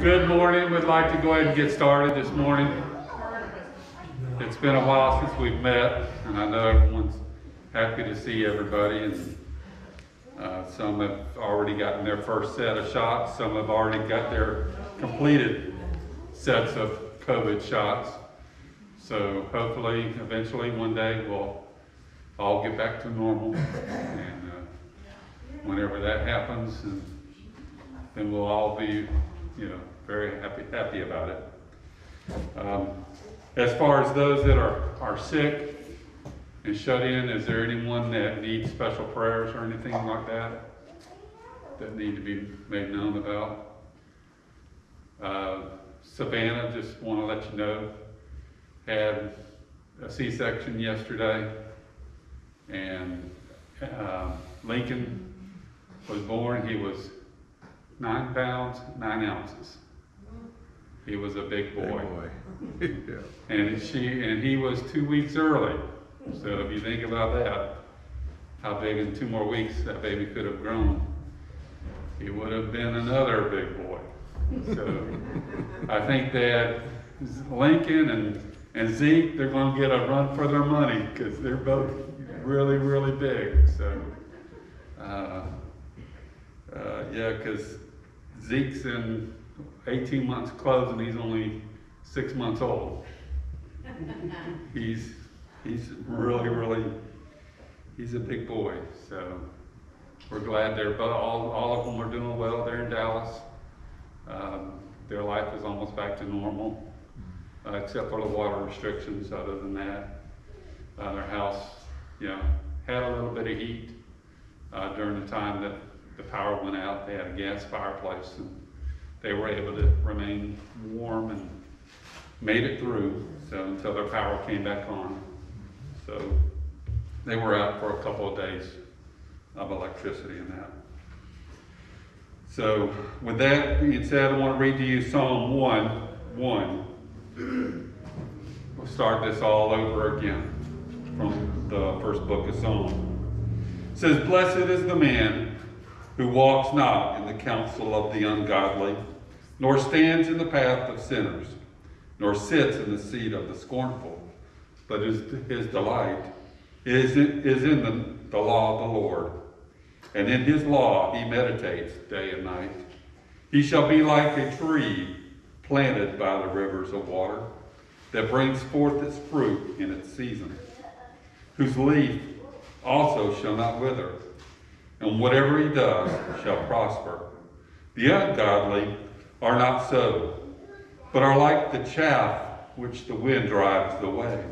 Good morning. We'd like to go ahead and get started this morning. It's been a while since we've met, and I know everyone's happy to see everybody. And uh, some have already gotten their first set of shots. Some have already got their completed sets of COVID shots. So hopefully, eventually, one day, we'll all get back to normal. And uh, whenever that happens, and then we'll all be, you know, very happy happy about it. Um, as far as those that are, are sick and shut in, is there anyone that needs special prayers or anything like that that need to be made known about? Uh, Savannah, just want to let you know, had a C-section yesterday, and uh, Lincoln was born. He was nine pounds, nine ounces. He was a big boy. Big boy. Yeah. And she, and he was two weeks early. So if you think about that, how big in two more weeks that baby could have grown, he would have been another big boy. So I think that Lincoln and, and Zeke, they're going to get a run for their money because they're both really, really big. So, uh, uh, yeah, because Zeke's in 18 months close and he's only six months old. He's he's really, really he's a big boy. So we're glad they're all, all of them are doing well. They're in Dallas. Um, their life is almost back to normal, uh, except for the water restrictions. Other than that, uh, their house, you know, had a little bit of heat uh, during the time that the power went out. They had a gas fireplace, and they were able to remain warm and made it through. So until their power came back on, so they were out for a couple of days of electricity and that. So with that being said, I want to read to you Psalm 1, 1. We'll start this all over again from the first book of Psalm. It says, Blessed is the man who walks not in the counsel of the ungodly, nor stands in the path of sinners, nor sits in the seat of the scornful, but his, his delight is is in the, the law of the Lord. And in his law he meditates day and night. He shall be like a tree planted by the rivers of water that brings forth its fruit in its season, whose leaf also shall not wither, and whatever he does shall prosper. The ungodly are not so, but are like the chaff which the wind drives away.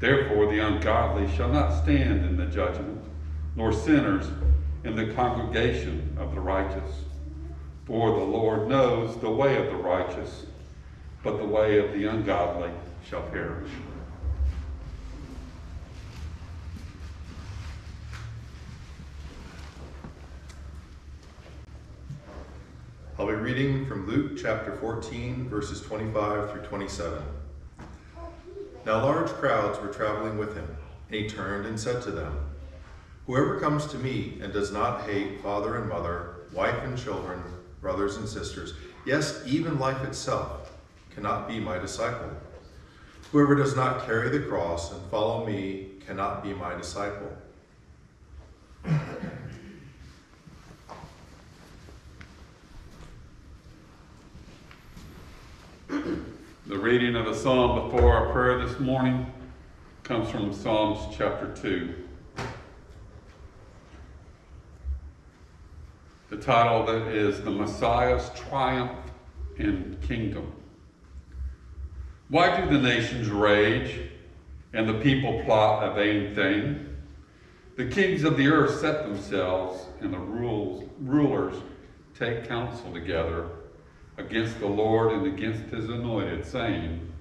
Therefore, the ungodly shall not stand in the judgment, nor sinners in the congregation of the righteous. For the Lord knows the way of the righteous, but the way of the ungodly shall perish. I'll be reading from Luke chapter 14, verses 25 through 27. Now large crowds were traveling with him, and he turned and said to them, Whoever comes to me and does not hate father and mother, wife and children, brothers and sisters, yes, even life itself, cannot be my disciple. Whoever does not carry the cross and follow me cannot be my disciple. The reading of the psalm before our prayer this morning comes from Psalms chapter 2. The title of it is The Messiah's Triumph and Kingdom. Why do the nations rage and the people plot a vain thing? The kings of the earth set themselves, and the rules, rulers take counsel together against the Lord and against his anointed, saying,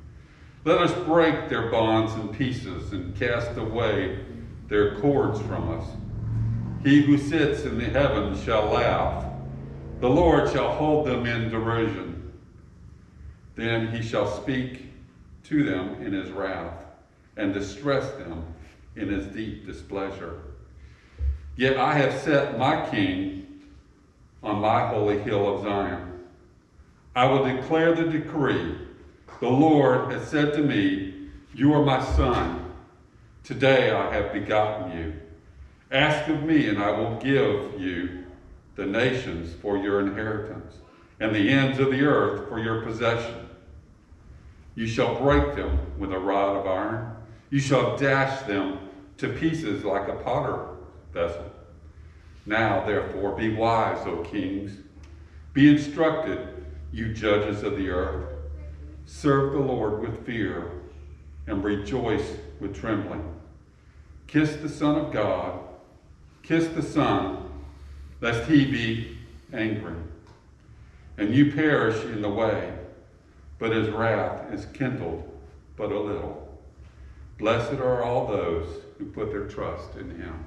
Let us break their bonds in pieces and cast away their cords from us. He who sits in the heavens shall laugh. The Lord shall hold them in derision. Then he shall speak to them in his wrath and distress them in his deep displeasure. Yet I have set my king on my holy hill of Zion. I will declare the decree. The Lord has said to me, You are my son. Today I have begotten you. Ask of me, and I will give you the nations for your inheritance, and the ends of the earth for your possession. You shall break them with a rod of iron. You shall dash them to pieces like a potter vessel. Now, therefore, be wise, O kings. Be instructed, you judges of the earth. Serve the Lord with fear and rejoice with trembling. Kiss the Son of God. Kiss the Son, lest he be angry. And you perish in the way, but his wrath is kindled but a little. Blessed are all those who put their trust in him.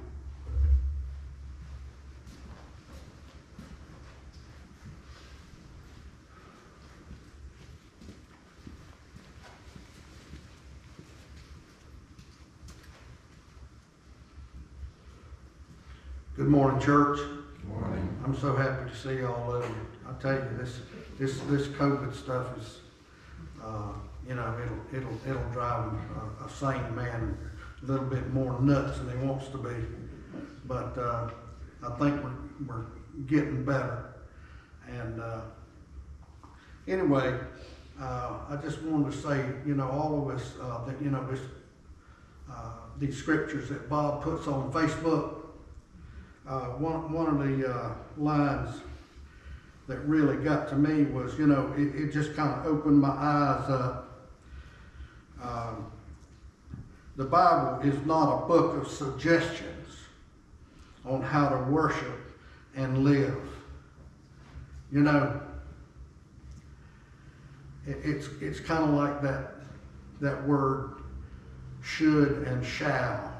Good morning, church. Morning. I'm so happy to see you all of you. I tell you, this, this, this COVID stuff is, uh, you know, it'll, it'll, it'll drive a, a sane man a little bit more nuts than he wants to be. But, uh, I think we're, we're getting better. And, uh, anyway, uh, I just wanted to say, you know, all of us, uh, that, you know, this, uh, these scriptures that Bob puts on Facebook, uh, one, one of the uh, lines that really got to me was, you know, it, it just kind of opened my eyes up. Um, the Bible is not a book of suggestions on how to worship and live. You know, it, it's it's kind of like that that word should and shall.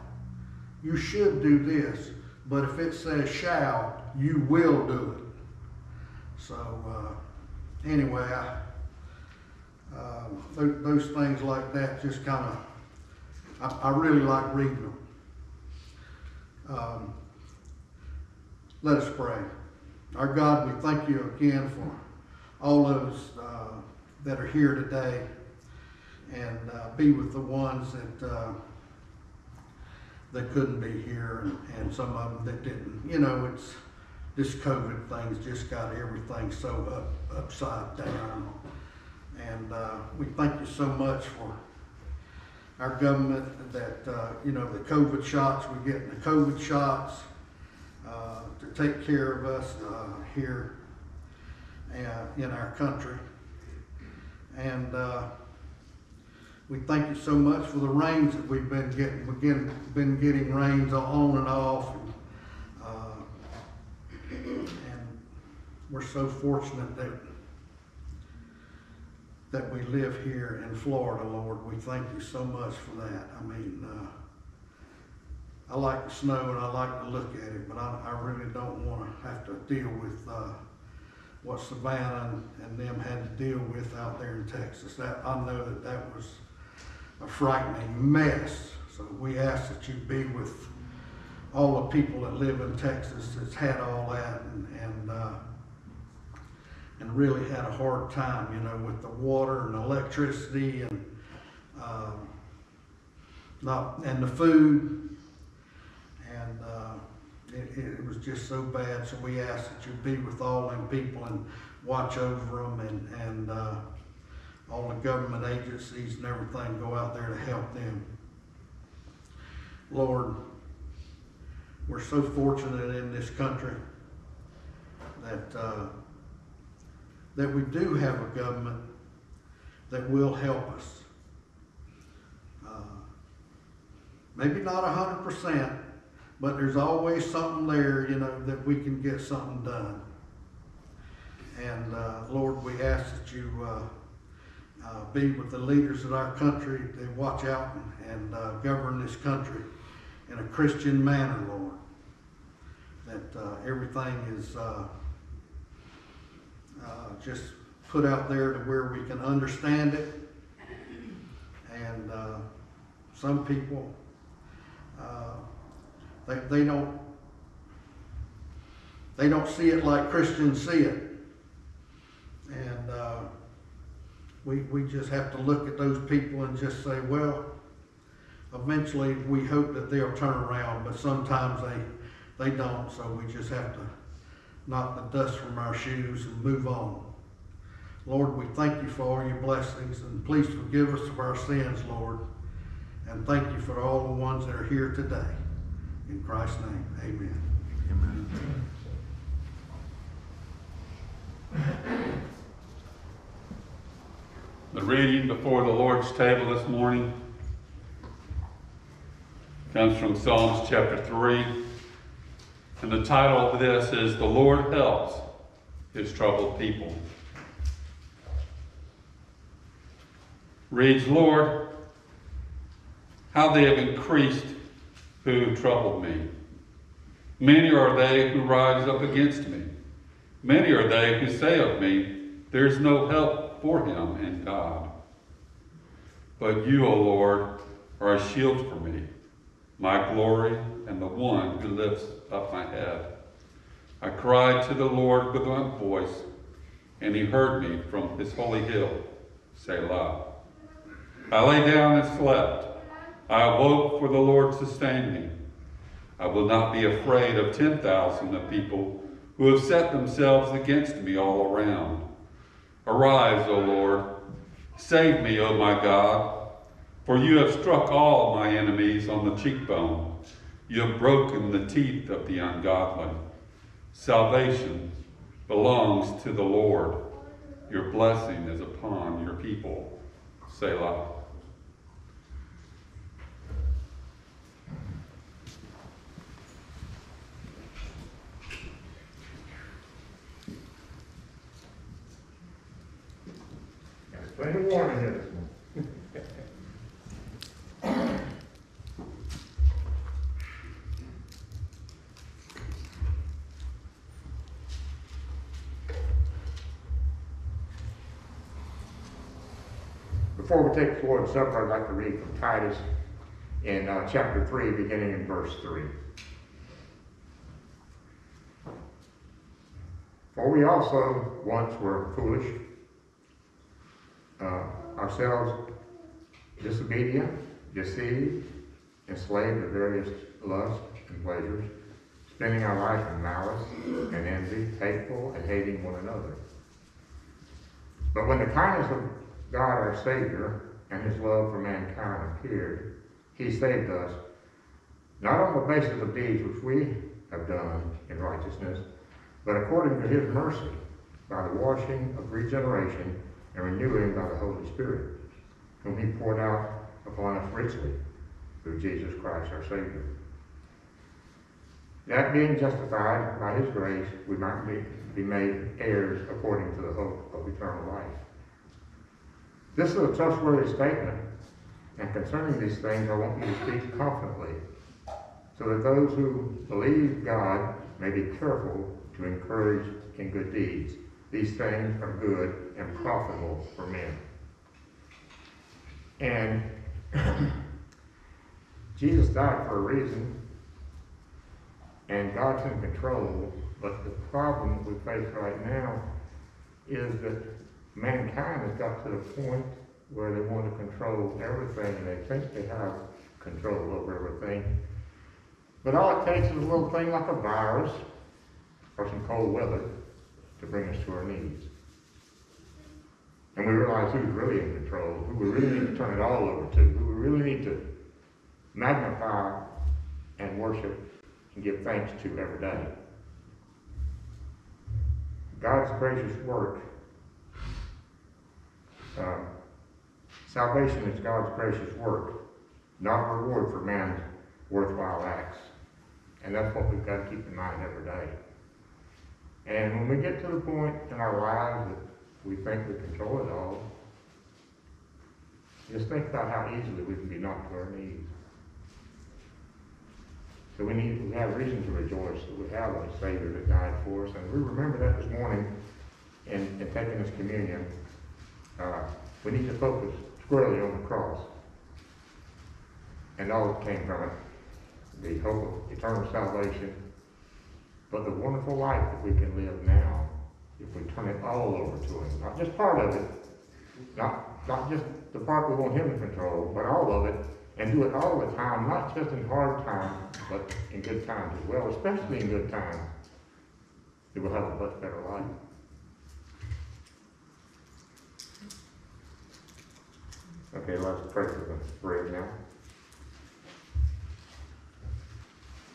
You should do this, but if it says shall, you will do it. So uh, anyway, I, uh, th- those things like that just kind of, I, I really like reading them. Um, let us pray. Our God, we thank you again for all those uh, that are here today, and uh, be with the ones that uh, that couldn't be here, and, and some of them that didn't. You know, it's this COVID thing's just got everything so up, upside down. And uh, we thank you so much for our government that, uh, you know, the COVID shots, we're getting the COVID shots uh, to take care of us uh, here uh, in our country. And uh, we thank you so much for the rains that we've been getting. We've been, been getting rains on and off. And, uh, and we're so fortunate that that we live here in Florida, Lord. We thank you so much for that. I mean, uh, I like the snow and I like to look at it, but I, I really don't want to have to deal with uh, what Savannah and, and them had to deal with out there in Texas. That I know that that was a frightening mess. So we ask that you be with all the people that live in Texas that's had all that and, and, uh, and really had a hard time, you know, with the water and electricity and, um, not, and the food. And, uh, it, it was just so bad. So we ask that you be with all them people and watch over them and, and, uh, all the government agencies and everything go out there to help them. Lord, we're so fortunate in this country that uh, that we do have a government that will help us. Uh, maybe not a hundred percent, but there's always something there, you know, that we can get something done. And uh, Lord, we ask that you uh, be with the leaders of our country. They watch out and, and uh, govern this country in a Christian manner, Lord. That uh, everything is uh, uh, just put out there to where we can understand it. And uh, some people, they, they don't they don't see it like Christians see it. And, we, we just have to look at those people and just say, well, eventually we hope that they'll turn around, but sometimes they, they don't, so we just have to knock the dust from our shoes and move on. Lord, we thank you for all your blessings and please forgive us of our sins, Lord. And thank you for all the ones that are here today. In Christ's name, amen. amen. The reading before the Lord's table this morning comes from Psalms chapter 3. And the title of this is The Lord Helps His Troubled People. Reads, Lord, how they have increased who troubled me. Many are they who rise up against me. Many are they who say of me, There is no help for him and God. But you, O Lord, are a shield for me, my glory, and the one who lifts up my head. I cried to the Lord with my voice, and he heard me from his holy hill. Selah. I lay down and slept. I awoke, for the Lord sustained me. I will not be afraid of ten thousand of people who have set themselves against me all around. Arise, O Lord, save me, O my God, for you have struck all my enemies on the cheekbone. You have broken the teeth of the ungodly. Salvation belongs to the Lord. Your blessing is upon your people. Selah. Here. Before we take the Lord's Supper, I'd like to read from Titus in uh, chapter 3, beginning in verse 3. For we also once were foolish, uh, ourselves disobedient, deceived, enslaved to various lusts and pleasures, spending our life in malice and envy, hateful and hating one another. But when the kindness of God our Savior and his love for mankind appeared, he saved us, not on the basis of deeds which we have done in righteousness, but according to his mercy, by the washing of regeneration and renewing by the Holy Spirit, whom he poured out upon us richly through Jesus Christ our Savior. That being justified by his grace, we might be, be made heirs according to the hope of eternal life. This is a trustworthy statement, and concerning these things, I want you to speak confidently, so that those who believe God may be careful to encourage in good deeds. These things are good and profitable for men. And Jesus died for a reason, and God's in control, but the problem we face right now is that mankind has got to the point where they want to control everything, and they think they have control over everything. But all it takes is a little thing like a virus or some cold weather to bring us to our knees. And we realize who's really in control, who we really need to turn it all over to, who we really need to magnify and worship and give thanks to every day. God's gracious work. Um, salvation is God's gracious work, not a reward for man's worthwhile acts. And that's what we've got to keep in mind every day. And when we get to the point in our lives that we think we control it all, just think about how easily we can be knocked to our knees. So we need, we have reason to rejoice that we have a Savior that died for us, and we remember that this morning in, in taking this communion. Uh, we need to focus squarely on the cross and all that came from it, the hope of eternal salvation, but the wonderful life that we can live now if we turn it all over to him, not just part of it, not, not just the part we want him to control, but all of it, and do it all the time, not just in hard times, but in good times as well, especially in good times, we will have a much better life. Okay, let's pray for the bread now.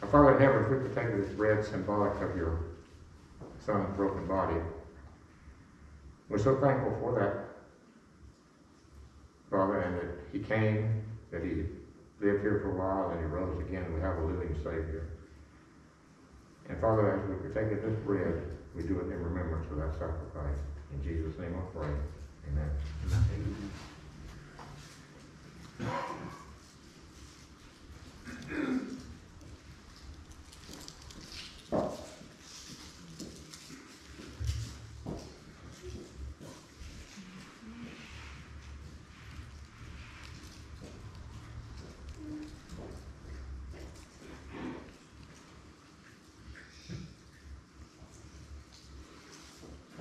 Our Father in heaven, if we take this bread symbolic of your son's broken body, we're so thankful for that, Father, and that he came, that he lived here for a while, and he rose again. We have a living Savior. And Father, as we partake of this bread, we do it in remembrance of that sacrifice. In Jesus' name I pray. Amen.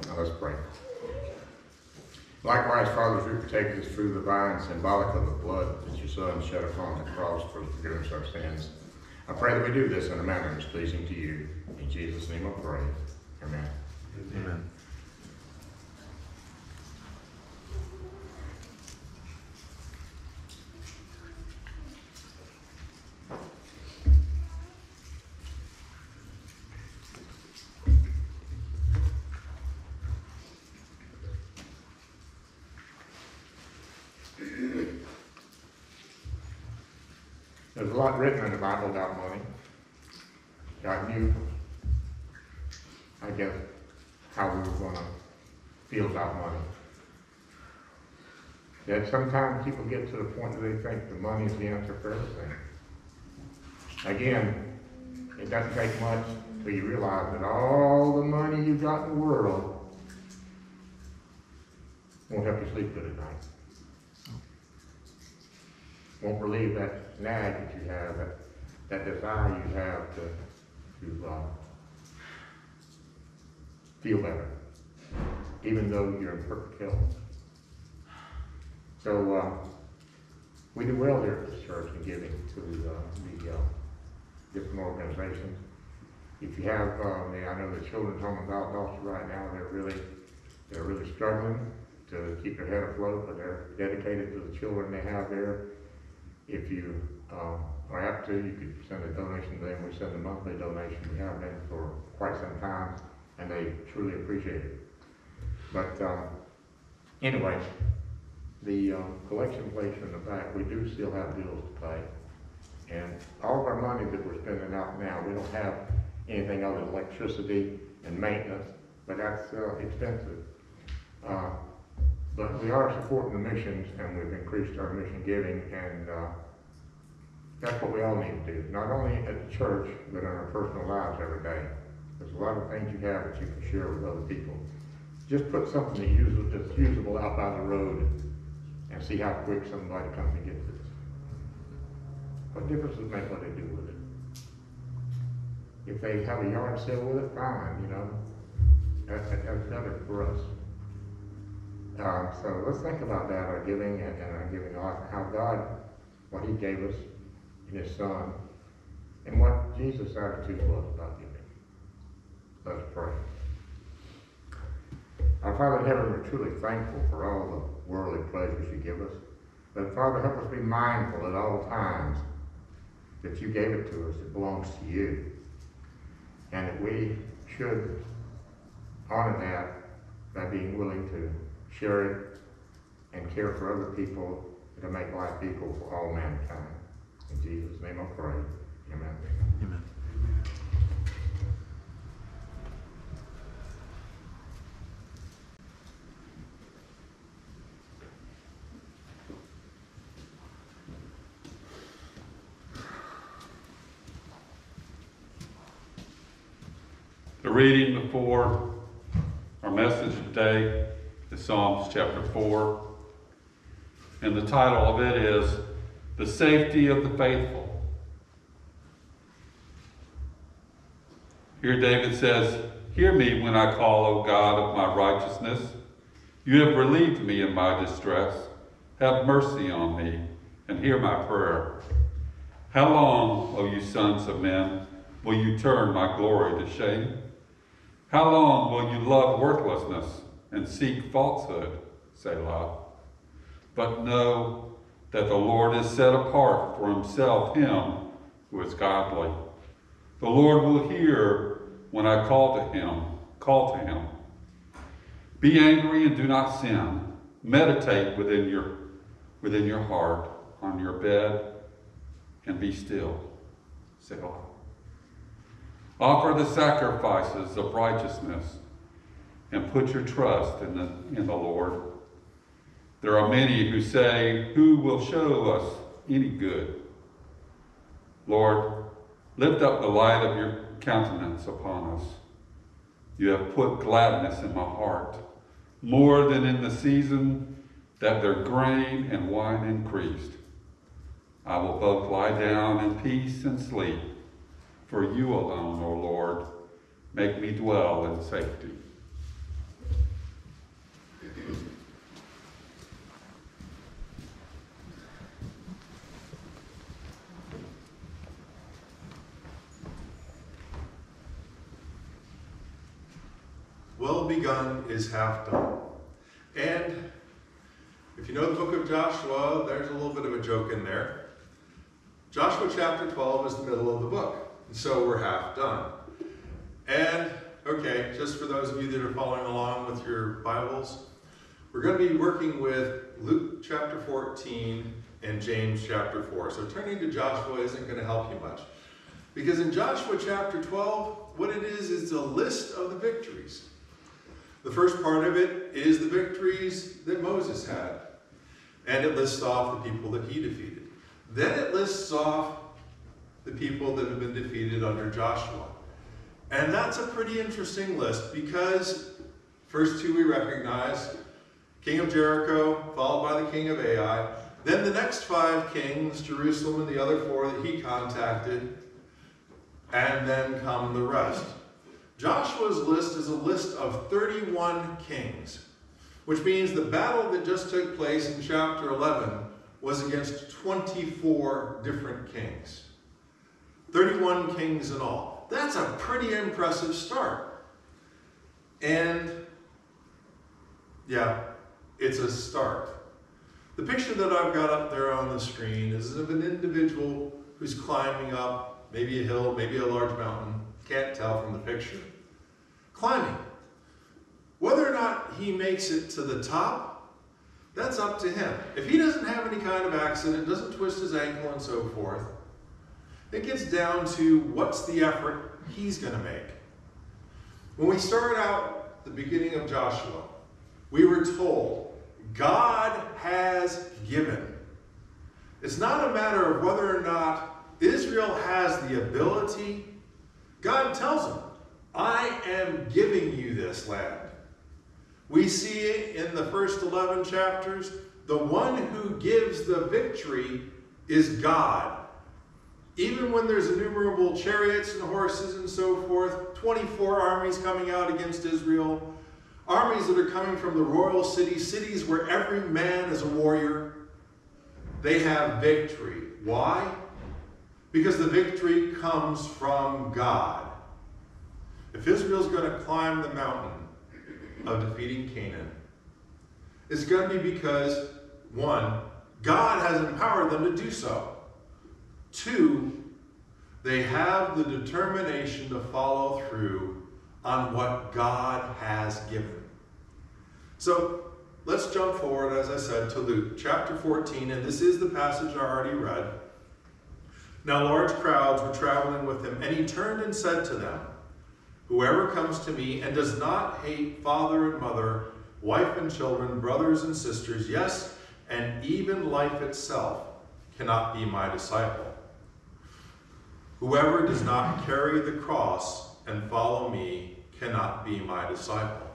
Now let's pray. Likewise, Father, as we partake this fruit of the vine, symbolic of the blood that your Son shed upon the cross for the forgiveness of our sins, I pray that we do this in a manner that's pleasing to you. In Jesus' name I pray. Amen. Amen. There's written in the Bible about money. God knew, I guess, how we were gonna feel about money. That sometimes people get to the point that they think the money is the answer for everything. Again, it doesn't take much till you realize that all the money you've got in the world won't help you sleep good at night won't relieve that nag that you have, that, that desire you have to, to, uh, feel better, even though you're in perfect health. So, uh, we do well here at this church in giving to, uh, the, uh, different organizations. If you have, um, the, I know the Children's Home in Valdosta right now, they're really, they're really struggling to keep their head afloat, but they're dedicated to the children they have there. If you, um, are apt to, you could send a donation to them. We send a monthly donation. We have been for quite some time, and they truly appreciate it. But, um, anyway, the, um, collection place in the back, we do still have bills to pay. And all of our money that we're spending out now, we don't have anything other than electricity and maintenance, but that's, uh, expensive. Uh, but we are supporting the missions and we've increased our mission giving and, uh, that's what we all need to do, not only at the church, but in our personal lives every day. There's a lot of things you have that you can share with other people. Just put something that uses, that's usable out by the road and see how quick somebody comes and gets it. What difference does it make what they do with it? If they have a yard sale with it, fine, you know, that, that- that's better for us. Um, so let's think about that, our giving and, and our giving off, how God, what He gave us in His Son, and what Jesus' attitude was about giving. Let's pray. Our Father in heaven, we're truly thankful for all the worldly pleasures you give us. But Father, help us be mindful at all times that you gave it to us, it belongs to you. And that we should honor that by being willing to share it and care for other people to make life equal for all mankind. In Jesus' name I pray. Amen. Amen. The reading before our message today Psalms chapter 4. And the title of it is The Safety of the Faithful. Here David says, Hear me when I call, O God of my righteousness. You have relieved me in my distress. Have mercy on me and hear my prayer. How long, O you sons of men, will you turn my glory to shame? How long will you love worthlessness and seek falsehood? Selah. But know that the Lord is set apart for himself him who is godly. The Lord will hear when I call to him, call to him. Be angry and do not sin. Meditate within your within your heart on your bed and be still. Selah. Offer the sacrifices of righteousness and put your trust in the, in the Lord. There are many who say, Who will show us any good? Lord, lift up the light of your countenance upon us. You have put gladness in my heart, more than in the season that their grain and wine increased. I will both lie down in peace and sleep, for you alone, O Lord, make me dwell in safety. Well begun is half done. And if you know the book of Joshua, there's a little bit of a joke in there. Joshua chapter 12 is the middle of the book, and so we're half done. And, okay, just for those of you that are following along with your Bibles, we're going to be working with Luke chapter 14 and James chapter 4. So turning to Joshua isn't going to help you much. Because in Joshua chapter 12, what it is is a list of the victories. The first part of it is the victories that Moses had. And it lists off the people that he defeated. Then it lists off the people that have been defeated under Joshua. And that's a pretty interesting list because first two we recognize, king of Jericho, followed by the king of Ai. Then the next five kings, Jerusalem and the other four that he contacted, and then come the rest. Joshua's list is a list of 31 kings, which means the battle that just took place in chapter 11 was against 24 different kings. 31 kings in all. That's a pretty impressive start. And yeah, it's a start. The picture that I've got up there on the screen is of an individual who's climbing up maybe a hill, maybe a large mountain. Can't tell from the picture. Climbing. Whether or not he makes it to the top, that's up to him. If he doesn't have any kind of accident, doesn't twist his ankle and so forth, it gets down to what's the effort he's going to make. When we started out the beginning of Joshua, we were told God has given. It's not a matter of whether or not Israel has the ability. God tells them, I am giving you this land. We see it in the first 11 chapters. The one who gives the victory is God. Even when there's innumerable chariots and horses and so forth, 24 armies coming out against Israel, armies that are coming from the royal city, cities where every man is a warrior, they have victory. Why? Because the victory comes from God. If Israel's going to climb the mountain of defeating Canaan, it's going to be because, one, God has empowered them to do so. Two, they have the determination to follow through on what God has given. So let's jump forward, as I said, to Luke chapter 14, and this is the passage I already read. Now large crowds were traveling with him, and he turned and said to them, Whoever comes to me and does not hate father and mother, wife and children, brothers and sisters, yes, and even life itself, cannot be my disciple. Whoever does not carry the cross and follow me cannot be my disciple.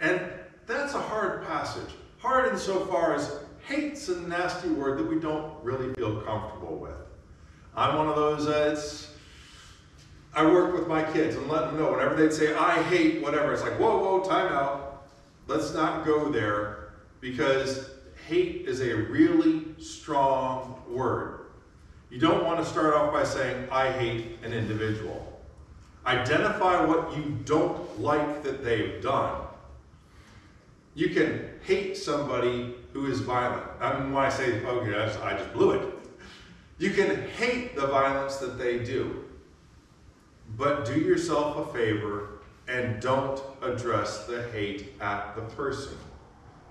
And that's a hard passage. Hard insofar as hate's a nasty word that we don't really feel comfortable with. I'm one of those I work with my kids and let them know whenever they'd say, I hate whatever, it's like, whoa, whoa, time out. Let's not go there because hate is a really strong word. You don't want to start off by saying, I hate an individual. Identify what you don't like that they've done. You can hate somebody who is violent. I mean, when I say, oh, okay, that's, I just blew it. You can hate the violence that they do. But do yourself a favor and don't address the hate at the person.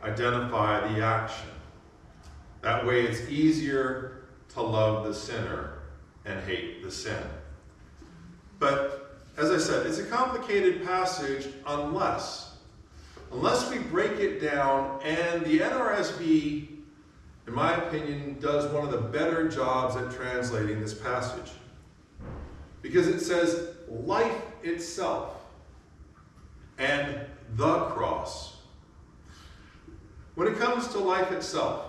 Identify the action. That way it's easier to love the sinner and hate the sin. But as I said, it's a complicated passage unless, unless we break it down, and the NRSV, in my opinion, does one of the better jobs at translating this passage. Because it says life itself and the cross. When it comes to life itself,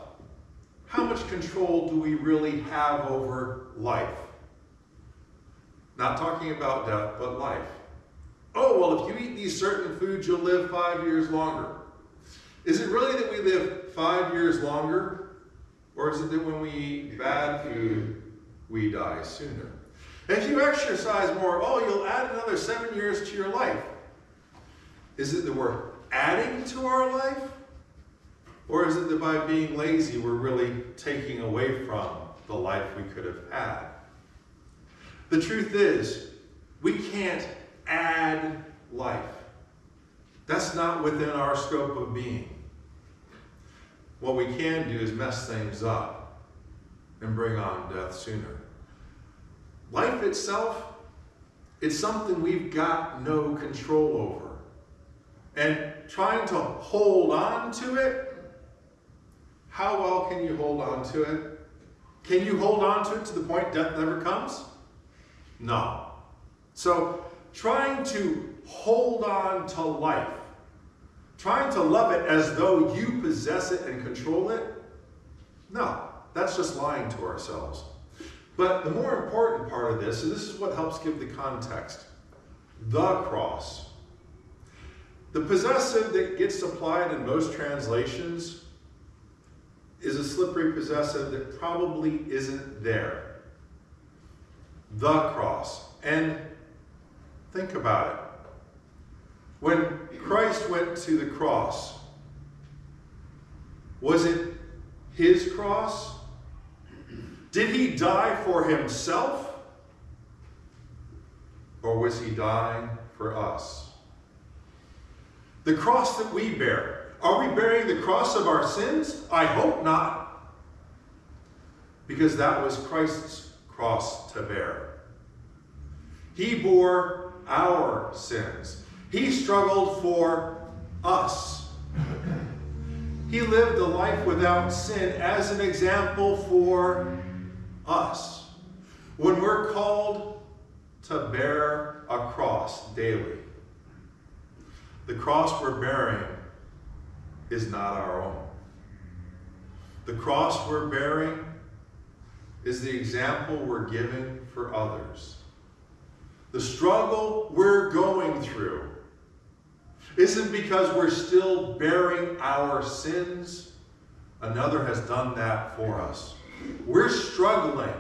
how much control do we really have over life? Not talking about death, but life. Oh, well, if you eat these certain foods, you'll live five years longer. Is it really that we live five years longer? Or is it that when we eat bad food, we die sooner? If you exercise more, oh, you'll add another seven years to your life. Is it that we're adding to our life? Or is it that by being lazy, we're really taking away from the life we could have had? The truth is, we can't add life. That's not within our scope of being. What we can do is mess things up and bring on death sooner. Life itself, it's something we've got no control over. And trying to hold on to it, how well can you hold on to it? Can you hold on to it to the point death never comes? No. So, trying to hold on to life, trying to love it as though you possess it and control it, no, that's just lying to ourselves. But the more important part of this, and this is what helps give the context the cross. The possessive that gets applied in most translations is a slippery possessive that probably isn't there. The cross. And think about it. When Christ went to the cross, was it his cross? Did he die for himself? Or was he dying for us? The cross that we bear, are we bearing the cross of our sins? I hope not. Because that was Christ's cross to bear. He bore our sins. He struggled for us. He lived a life without sin as an example for us. When we're called to bear a cross daily, the cross we're bearing is not our own. The cross we're bearing is the example we're giving for others. The struggle we're going through isn't because we're still bearing our sins. Another has done that for us. We're struggling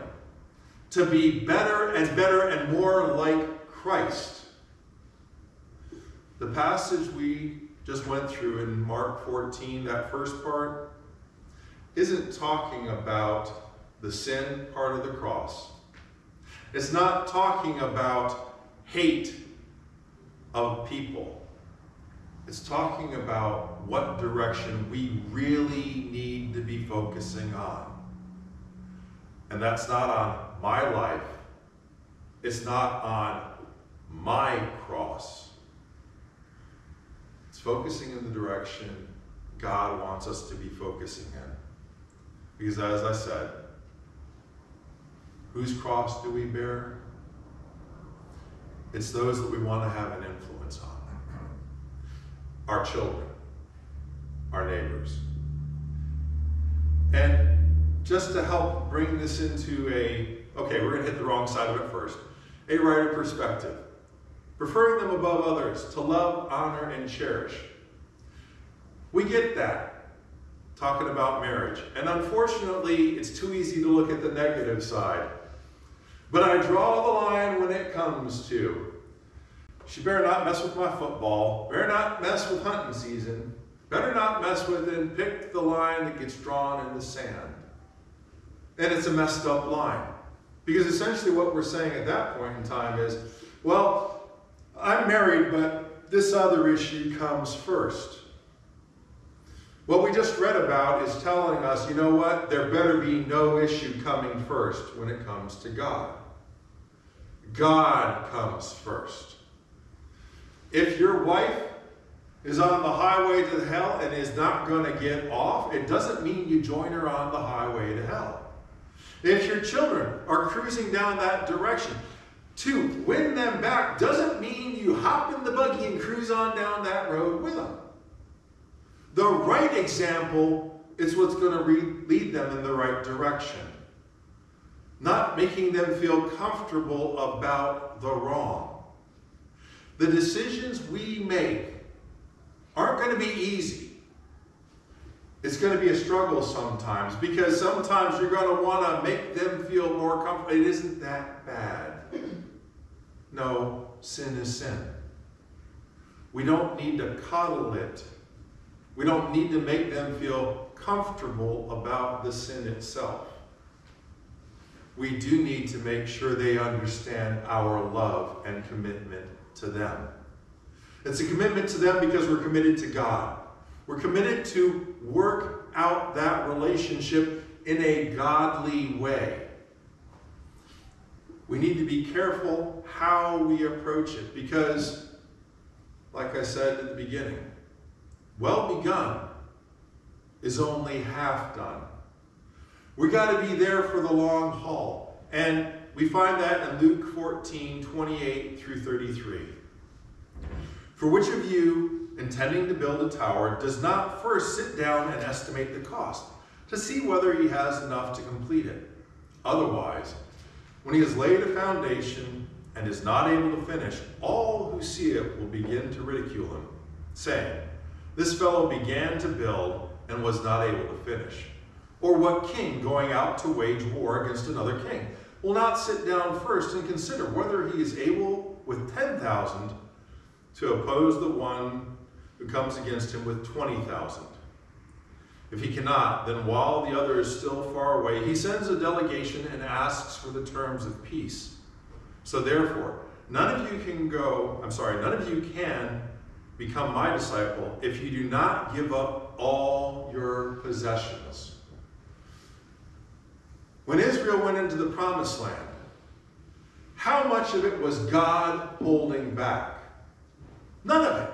to be better and better and more like Christ. The passage we just went through in Mark 14, that first part, isn't talking about the sin part of the cross. It's not talking about hate of people. It's talking about what direction we really need to be focusing on. And that's not on my life. It's not on my cross. It's focusing in the direction God wants us to be focusing in. Because as I said, whose cross do we bear? It's those that we want to have an influence on our children, our neighbors. And just to help bring this into a, okay, we're going to hit the wrong side of it first. a right perspective, preferring them above others, to love, honor, and cherish. We get that talking about marriage. And unfortunately, it's too easy to look at the negative side. But I draw the line when it comes to she better not mess with my football, better not mess with hunting season, better not mess with and pick the line that gets drawn in the sand. And it's a messed up line. Because essentially what we're saying at that point in time is, well, I'm married, but this other issue comes first. What we just read about is telling us, you know what? There better be no issue coming first when it comes to God. God comes first. If your wife is on the highway to hell and is not going to get off, it doesn't mean you join her on the highway to hell. If your children are cruising down that direction, to win them back doesn't mean you hop in the buggy and cruise on down that road with them. The right example is what's going to lead them in the right direction, not making them feel comfortable about the wrong. The decisions we make aren't going to be easy. It's going to be a struggle sometimes because sometimes you're going to want to make them feel more comfortable. It isn't that bad. No, sin is sin. We don't need to coddle it. We don't need to make them feel comfortable about the sin itself. We do need to make sure they understand our love and commitment to them. It's a commitment to them because we're committed to God. We're committed to work out that relationship in a godly way. We need to be careful how we approach it because, like I said at the beginning, well begun is only half done. We got to be there for the long haul. And we find that in Luke 14 28 through 33. For which of you, intending to build a tower, does not first sit down and estimate the cost to see whether he has enough to complete it? Otherwise, when he has laid a foundation and is not able to finish, all who see it will begin to ridicule him, saying, This fellow began to build and was not able to finish. Or what king going out to wage war against another king will not sit down first and consider whether he is able with 10,000 to oppose the one who comes against him with 20,000? If he cannot, then while the other is still far away, he sends a delegation and asks for the terms of peace. So therefore, none of you can go, I'm sorry, none of you can become my disciple if you do not give up all your possessions. When Israel went into the promised land, how much of it was God holding back? None of it.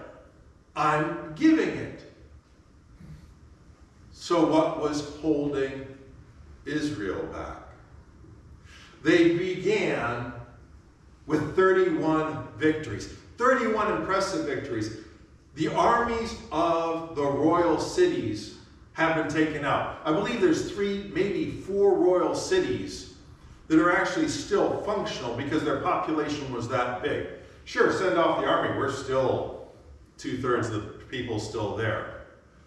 I'm giving it. So, what was holding Israel back? They began with 31 victories, 31 impressive victories. The armies of the royal cities have been taken out. I believe there's three, maybe four royal cities that are actually still functional because their population was that big. Sure, send off the army. We're still two thirds of the people still there.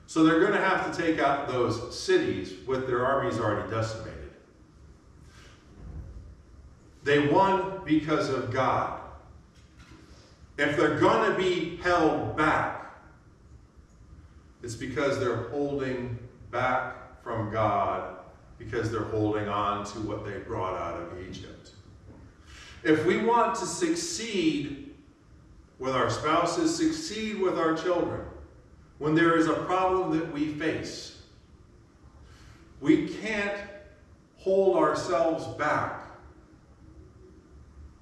So they're going to have to take out those cities with their armies already decimated. They won because of God. If they're going to be held back, it's because they're holding back from God because they're holding on to what they brought out of Egypt. If we want to succeed with our spouses, succeed with our children, when there is a problem that we face, we can't hold ourselves back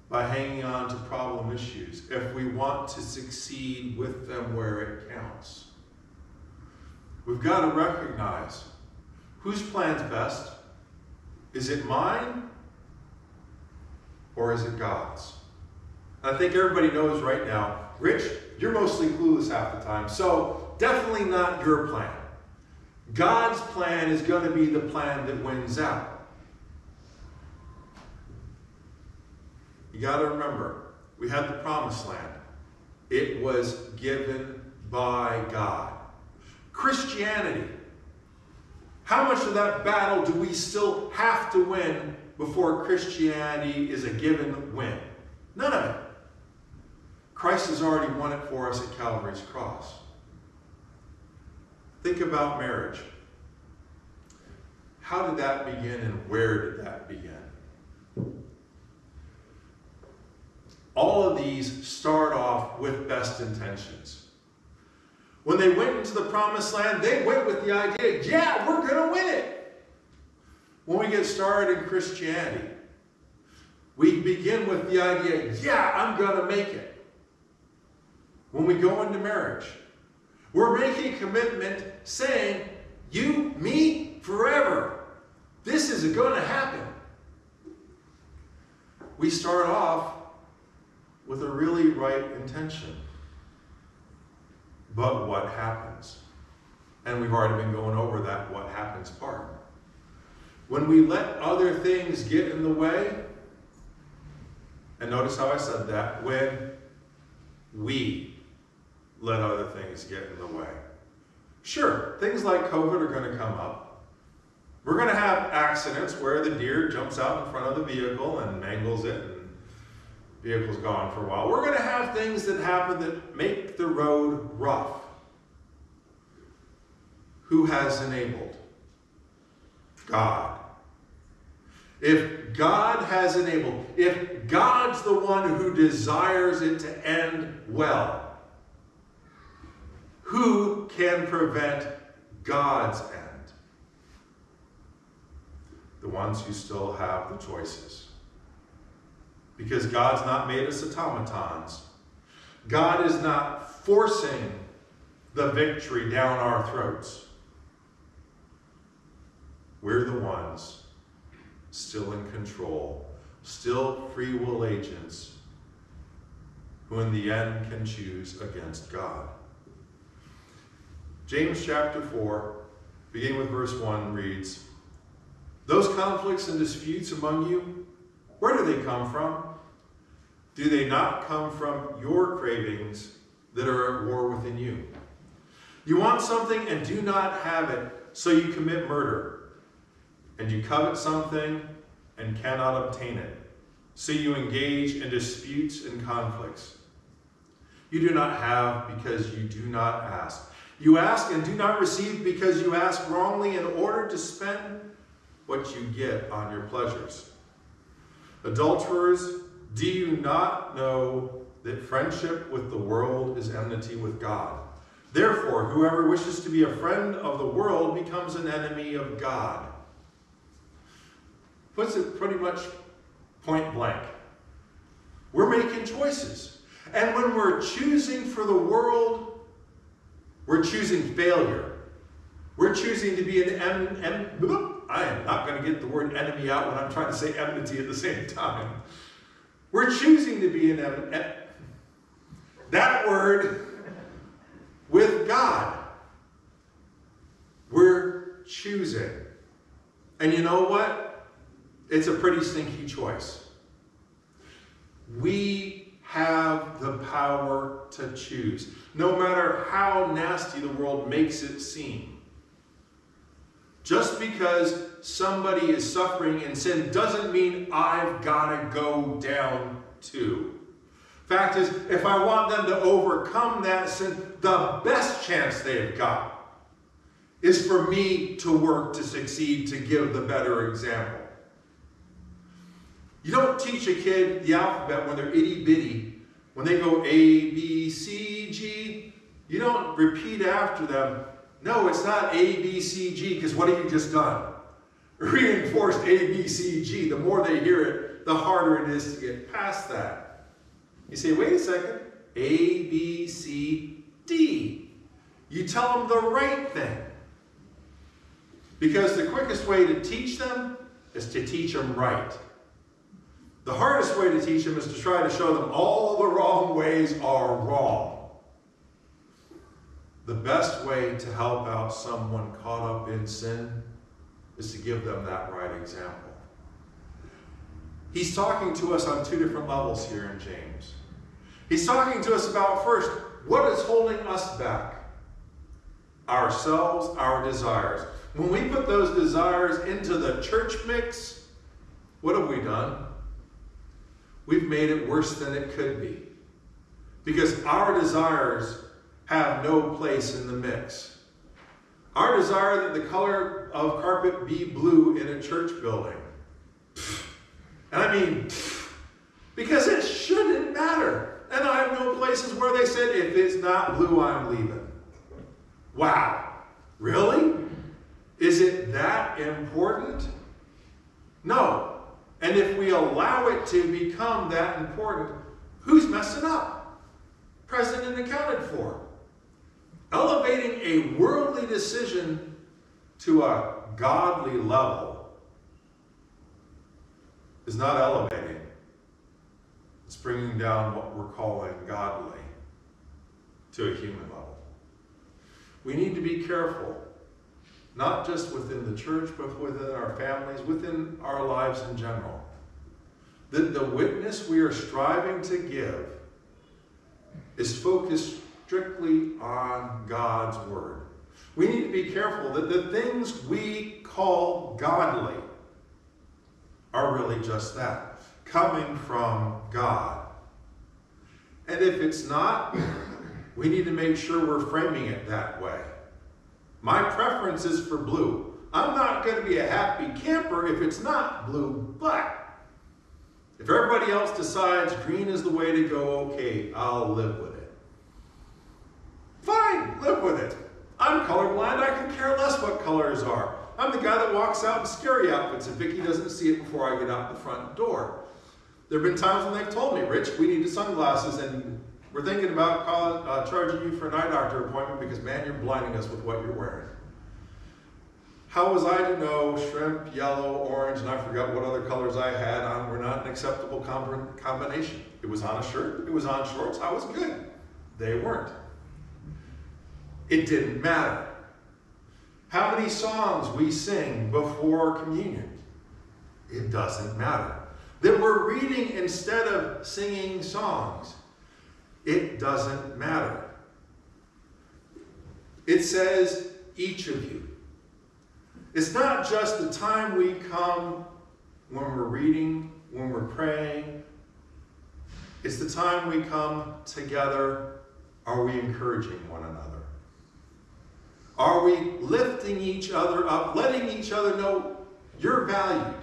by hanging on to problem issues if we want to succeed with them where it counts. We've got to recognize whose plan's best. Is it mine or is it God's? I think everybody knows right now, Rich, you're mostly clueless half the time, so definitely not your plan. God's plan is going to be the plan that wins out. You got to remember, we had the promised land. It was given by God. Christianity. How much of that battle do we still have to win before Christianity is a given win? None of it. Christ has already won it for us at Calvary's cross. Think about marriage. How did that begin and where did that begin? All of these start off with best intentions. When they went into the promised land, they went with the idea, yeah, we're going to win it. When we get started in Christianity, we begin with the idea, yeah, I'm going to make it. When we go into marriage, we're making a commitment saying, you, me, forever. This is going to happen. We start off with a really right intention. But what happens? And we've already been going over that what happens part. When we let other things get in the way, and notice how I said that, when we let other things get in the way. Sure, things like COVID are going to come up. We're going to have accidents where the deer jumps out in front of the vehicle and mangles it vehicle's gone for a while. We're going to have things that happen that make the road rough. Who has enabled? God. If God has enabled, if God's the one who desires it to end well, who can prevent God's end? The ones who still have the choices. Because God's not made us automatons. God is not forcing the victory down our throats. We're the ones still in control, still free will agents who in the end can choose against God. James chapter 4, beginning with verse 1, reads Those conflicts and disputes among you, where do they come from? Do they not come from your cravings that are at war within you? You want something and do not have it, so you commit murder. And you covet something and cannot obtain it, so you engage in disputes and conflicts. You do not have because you do not ask. You ask and do not receive because you ask wrongly in order to spend what you get on your pleasures. Adulterers, do you not know that friendship with the world is enmity with God? Therefore, whoever wishes to be a friend of the world becomes an enemy of God. Puts it pretty much point blank. We're making choices. And when we're choosing for the world, we're choosing failure. We're choosing to be an em, I am not going to get the word enemy out when I'm trying to say enmity at the same time. We're choosing to be em, that word with God. We're choosing. And you know what? It's a pretty stinky choice. We have the power to choose, no matter how nasty the world makes it seem. Just because somebody is suffering in sin doesn't mean I've got to go down too. Fact is, if I want them to overcome that sin, the best chance they've got is for me to work to succeed, to give the better example. You don't teach a kid the alphabet when they're itty bitty. When they go A, B, C, G, you don't repeat after them. No, it's not A, B, C, G, because what have you just done? Reinforced A, B, C, G. The more they hear it, the harder it is to get past that. You say, wait a second, A, B, C, D. You tell them the right thing. Because the quickest way to teach them is to teach them right. The hardest way to teach them is to try to show them all the wrong ways are wrong. The best way to help out someone caught up in sin is to give them that right example. He's talking to us on two different levels here in James. He's talking to us about first, what is holding us back? Ourselves, our desires. When we put those desires into the church mix, what have we done? We've made it worse than it could be. Because our desires have no place in the mix. Our desire that the color of carpet be blue in a church building. And I mean, because it shouldn't matter. And I have no places where they said, if it's not blue, I'm leaving. Wow. Really? Is it that important? No. And if we allow it to become that important, who's messing up? Present and accounted for. Elevating a worldly decision to a godly level is not elevating. It's bringing down what we're calling godly to a human level. We need to be careful, not just within the church, but within our families, within our lives in general, that the witness we are striving to give is focused strictly on God's Word. We need to be careful that the things we call godly are really just that coming from God. And if it's not, we need to make sure we're framing it that way. My preference is for blue. I'm not going to be a happy camper if it's not blue, but if everybody else decides green is the way to go, okay, I'll live with it. Fine, live with it. I'm colorblind, I can care less what colors are. I'm the guy that walks out in scary outfits if Vicky doesn't see it before I get out the front door. There have been times when they've told me, Rich, we need sunglasses and we're thinking about call, uh, charging you for an eye doctor appointment because, man, you're blinding us with what you're wearing. How was I to know shrimp, yellow, orange, and I forgot what other colors I had on were not an acceptable com- combination? It was on a shirt, it was on shorts, I was good. They weren't. It didn't matter. How many songs we sing before communion? It doesn't matter. That we're reading instead of singing songs. It doesn't matter. It says, each of you. It's not just the time we come when we're reading, when we're praying. It's the time we come together. Are we encouraging one another? Are we lifting each other up, letting each other know you're valued?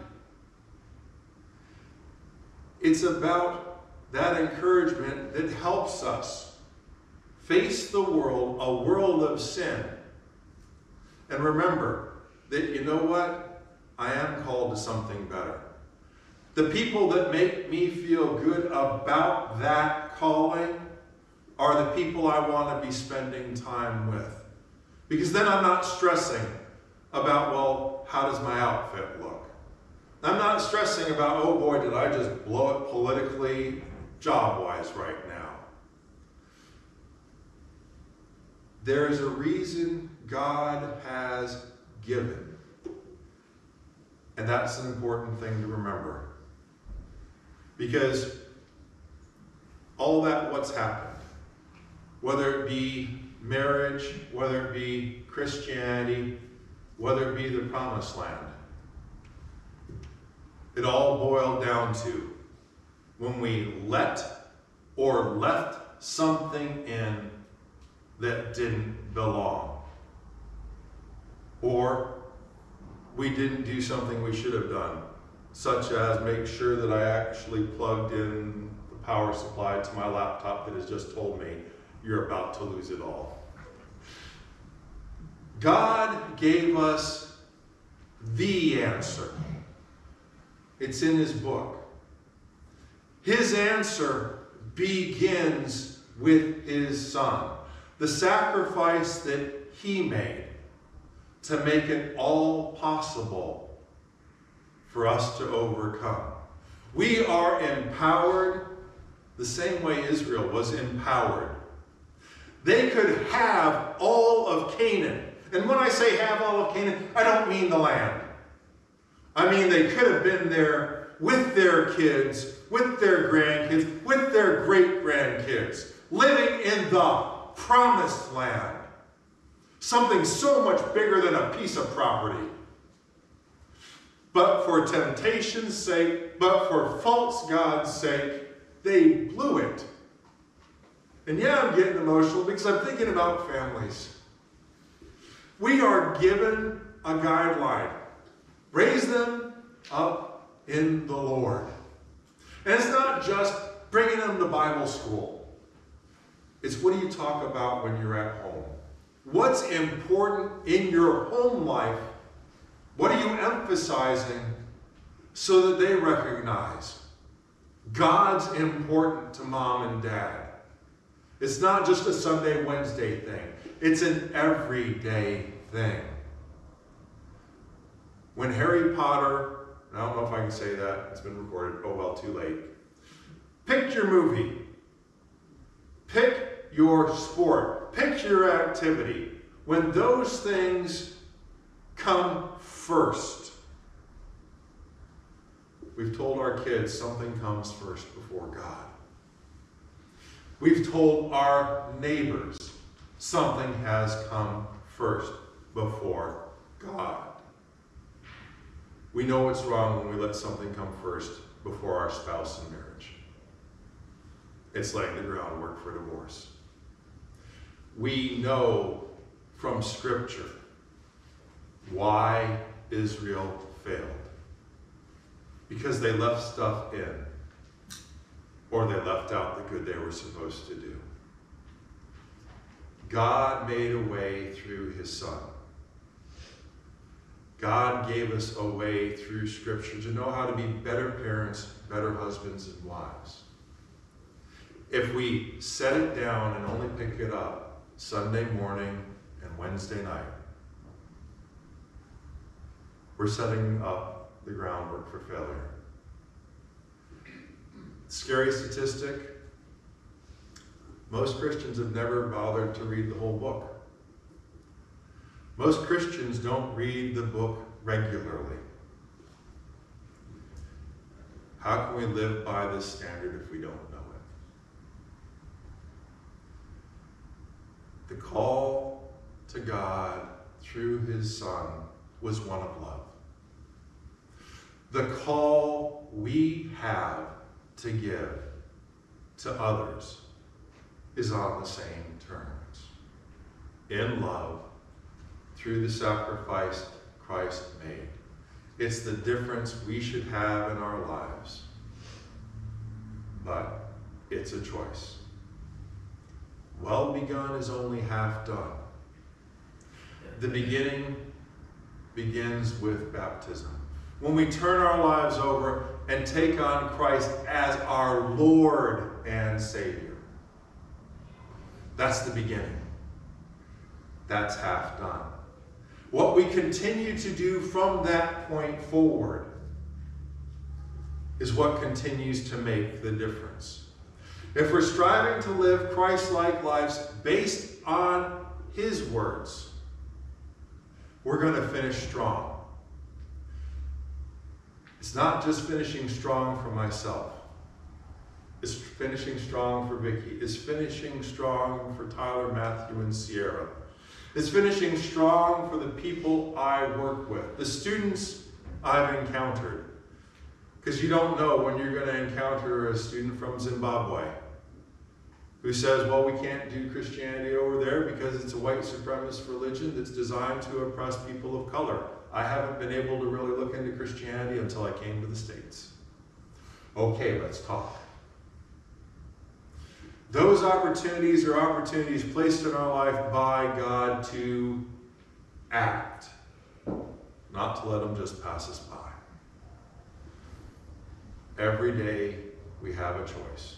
It's about that encouragement that helps us face the world, a world of sin. And remember that you know what? I am called to something better. The people that make me feel good about that calling are the people I want to be spending time with. Because then I'm not stressing about, well, how does my outfit look? I'm not stressing about, oh boy, did I just blow it politically, job wise right now. There is a reason God has given. And that's an important thing to remember. Because all that what's happened, whether it be marriage, whether it be Christianity, whether it be the promised land, it all boiled down to when we let or left something in that didn't belong. Or we didn't do something we should have done, such as make sure that I actually plugged in the power supply to my laptop that has just told me you're about to lose it all. God gave us the answer. It's in his book. His answer begins with his son, the sacrifice that he made to make it all possible for us to overcome. We are empowered the same way Israel was empowered. They could have all of Canaan. And when I say have all of Canaan, I don't mean the land. I mean, they could have been there with their kids, with their grandkids, with their great grandkids, living in the promised land. Something so much bigger than a piece of property. But for temptation's sake, but for false God's sake, they blew it. And yeah, I'm getting emotional because I'm thinking about families. We are given a guideline raise them up in the Lord. And it's not just bringing them to Bible school, it's what do you talk about when you're at home? What's important in your home life? What are you emphasizing so that they recognize God's important to mom and dad? It's not just a Sunday, Wednesday thing, it's an everyday thing. When Harry Potter, I don't know if I can say that, it's been recorded, oh well, too late. Pick your movie, pick your sport, pick your activity. When those things come first, we've told our kids something comes first before God. We've told our neighbors something has come first before God. We know what's wrong when we let something come first before our spouse in marriage. It's laying the groundwork for divorce. We know from Scripture why Israel failed. Because they left stuff in, or they left out the good they were supposed to do. God made a way through his Son. God gave us a way through Scripture to know how to be better parents, better husbands, and wives. If we set it down and only pick it up Sunday morning and Wednesday night, we're setting up the groundwork for failure. Scary statistic most Christians have never bothered to read the whole book. Most Christians don't read the book regularly. How can we live by this standard if we don't know it? The call to God through his Son was one of love. The call we have to give to others is on the same terms. In love, through the sacrifice Christ made. It's the difference we should have in our lives. But it's a choice. Well begun is only half done. The beginning begins with baptism. When we turn our lives over and take on Christ as our Lord and Savior. That's the beginning. That's half done. What we continue to do from that point forward is what continues to make the difference. If we're striving to live Christ like lives based on His words, we're going to finish strong. It's not just finishing strong for myself. It's finishing strong for Vicky. It's finishing strong for Tyler, Matthew, and Sierra. It's finishing strong for the people I work with, the students I've encountered. Because you don't know when you're going to encounter a student from Zimbabwe who says, well, we can't do Christianity over there because it's a white supremacist religion that's designed to oppress people of color. I haven't been able to really look into Christianity until I came to the States. Okay, let's talk. Those opportunities are opportunities placed in our life by God to act, not to let them just pass us by. Every day we have a choice.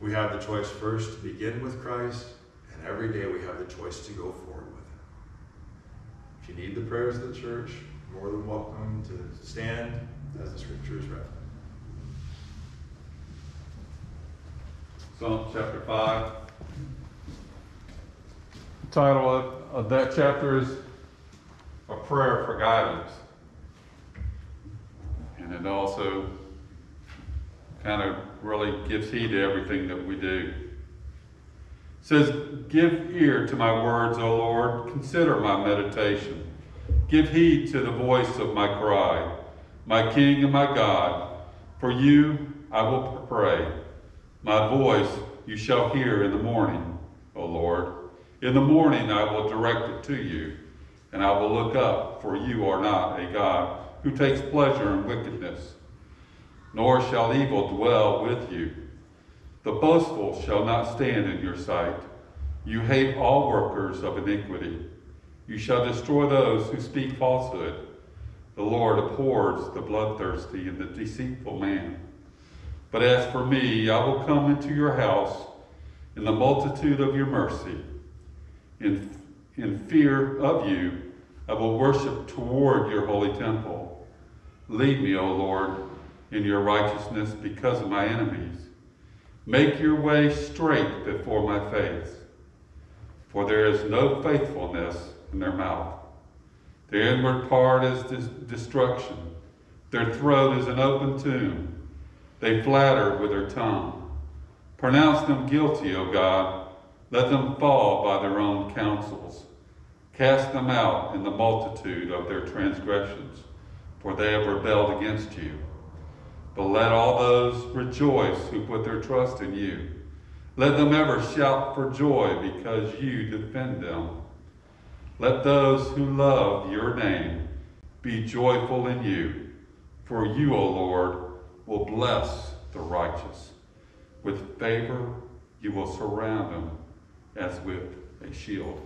We have the choice first to begin with Christ, and every day we have the choice to go forward. If you need the prayers of the church, more than welcome to stand as the scripture is read. Psalm chapter 5. The Title of, of that chapter is A Prayer for Guidance. And And it also kind of really gives heed to everything that we do. It says, Give ear to my words, O Lord, consider my meditation. Give heed to the voice of my cry, my King and my God. For you I will pray. My voice you shall hear in the morning, O Lord. In the morning I will direct it to you, and I will look up, for you are not a God who takes pleasure in wickedness, nor shall evil dwell with you. The boastful shall not stand in your sight. You hate all workers of iniquity. You shall destroy those who speak falsehood. The Lord abhors the bloodthirsty and the deceitful man. But as for me, I will come into your house in the multitude of your mercy. In, in fear of you, I will worship toward your holy temple. Lead me, O Lord, in your righteousness because of my enemies. Make your way straight before my face, for there is no faithfulness in their mouth. Their inward part is dis- destruction, their throat is an open tomb. They flatter with their tongue. Pronounce them guilty, O God. Let them fall by their own counsels. Cast them out in the multitude of their transgressions, for they have rebelled against you. But let all those rejoice who put their trust in you. Let them ever shout for joy because you defend them. Let those who love your name be joyful in you, for you, O Lord, will bless the righteous. With favor you will surround them as with a shield.